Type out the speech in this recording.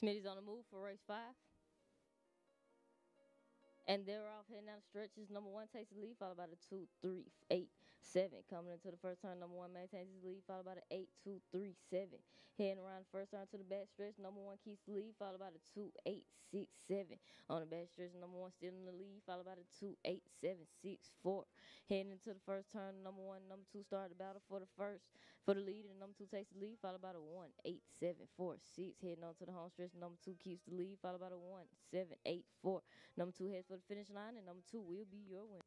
Smitty's on the move for race five. And they're off heading down the stretches. Number one takes the lead, followed by the two, three, eight, seven. Coming into the first turn, number one maintains his lead, followed by the eight, two, three, seven. Heading around the first turn to the back stretch, number one keeps the lead, followed by the two, eight, six, seven. On the back stretch, number one still in the lead, followed by the two, eight, seven, six, four. Heading into the first turn, number one, number two start the battle for the first for the lead, and number two takes the lead, followed by the one, eight, seven, four, six. Heading on to the home stretch, number two keeps the lead, followed by the one, seven, eight, four. Number two heads for the finish line, and number two will be your winner.